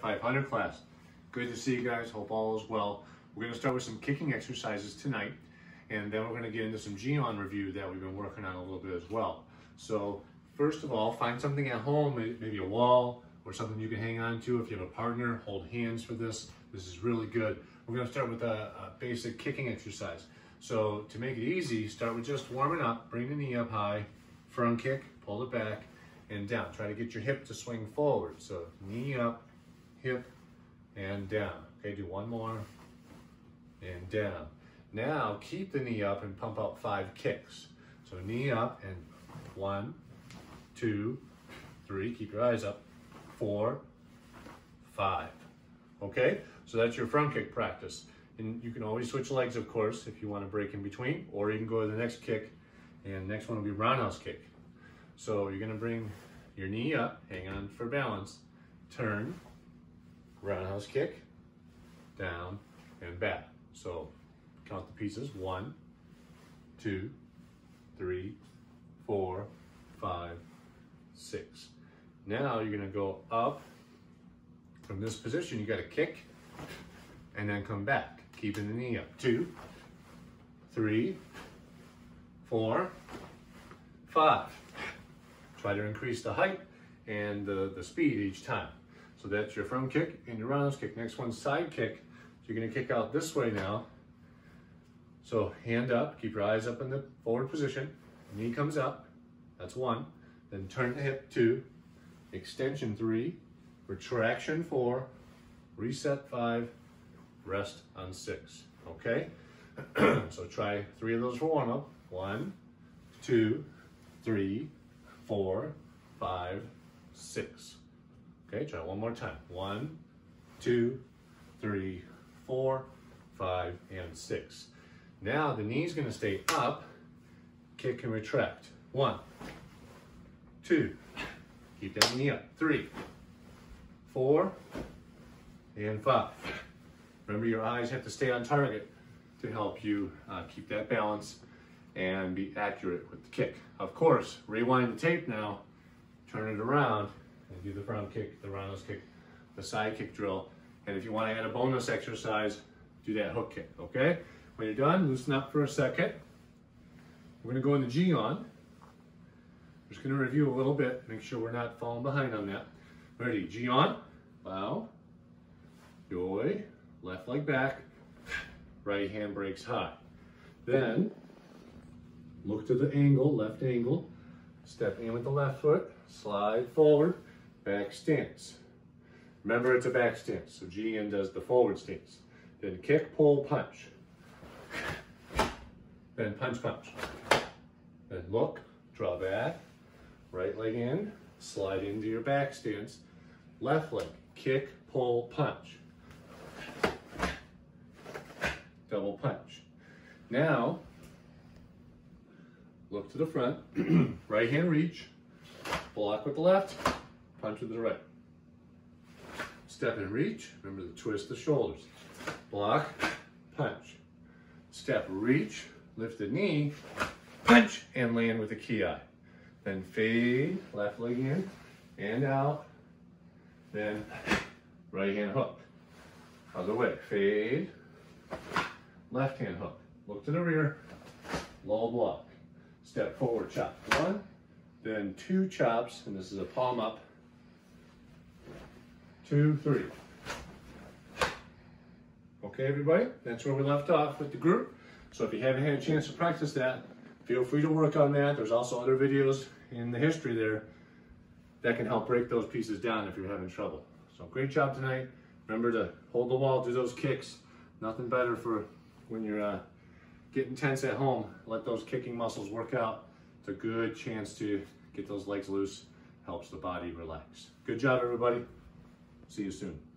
Fight 500 class. Good to see you guys. Hope all is well. We're going to start with some kicking exercises tonight, and then we're going to get into some Jion review that we've been working on a little bit as well. So first of all, find something at home, maybe a wall or something you can hang on to. If you have a partner, hold hands for this. This is really good. We're going to start with a, a basic kicking exercise. So to make it easy, start with just warming up. Bring the knee up high, front kick, pull it back, and down. Try to get your hip to swing forward. So knee up, hip, and down. Okay, do one more, and down. Now keep the knee up and pump out five kicks. So knee up and one, two, three, keep your eyes up, four, five. Okay, so that's your front kick practice. And you can always switch legs, of course, if you want to break in between, or you can go to the next kick, and next one will be roundhouse kick. So you're gonna bring your knee up, hang on for balance, turn, roundhouse kick, down, and back. So count the pieces, one, two, three, four, five, six. Now you're gonna go up from this position, you gotta kick and then come back, keeping the knee up. Two, three, four, five. Try to increase the height and the, the speed each time. So that's your front kick and your roundhouse kick. Next one, side kick. So you're gonna kick out this way now. So hand up, keep your eyes up in the forward position. Knee comes up, that's one. Then turn the hip two, extension three, retraction four, reset five, rest on six, okay? so try three of those for warm up. One, two, three, four, five, six. Okay, try one more time. One, two, three, four, five, and six. Now the knee's gonna stay up, kick and retract. One, two, keep that knee up. Three, four, and five. Remember your eyes have to stay on target to help you uh, keep that balance and be accurate with the kick. Of course, rewind the tape now, turn it around, and do the front kick, the roundhouse kick, the side kick drill. And if you want to add a bonus exercise, do that hook kick, okay? When you're done, loosen up for a second. We're gonna go in the Jion. Just gonna review a little bit, make sure we're not falling behind on that. Ready, Jion, bow, yoi, left leg back, right hand breaks high. Then, look to the angle, left angle, step in with the left foot, slide forward, back stance. Remember it's a back stance, so Jiin does the forward stance. Then kick, pull, punch. Then punch, punch. Then look, draw back, right leg in, slide into your back stance, left leg, kick, pull, punch. Double punch. Now, look to the front, right hand reach, block with the left, punch with the right. Step and reach, remember to twist the shoulders. Block, punch. Step, reach, lift the knee, punch, and land with the ki. Then fade, left leg in, and out. Then right hand hook. Other way, fade, left hand hook. Look to the rear, low block. Step forward, chop one, then two chops, and this is a palm up. Two, three. Okay, everybody, that's where we left off with the group. So if you haven't had a chance to practice that, feel free to work on that. There's also other videos in the history there that can help break those pieces down if you're having trouble. So great job tonight. Remember to hold the wall, do those kicks. Nothing better for when you're uh, getting tense at home. Let those kicking muscles work out. It's a good chance to get those legs loose. Helps the body relax. Good job, everybody. See you soon.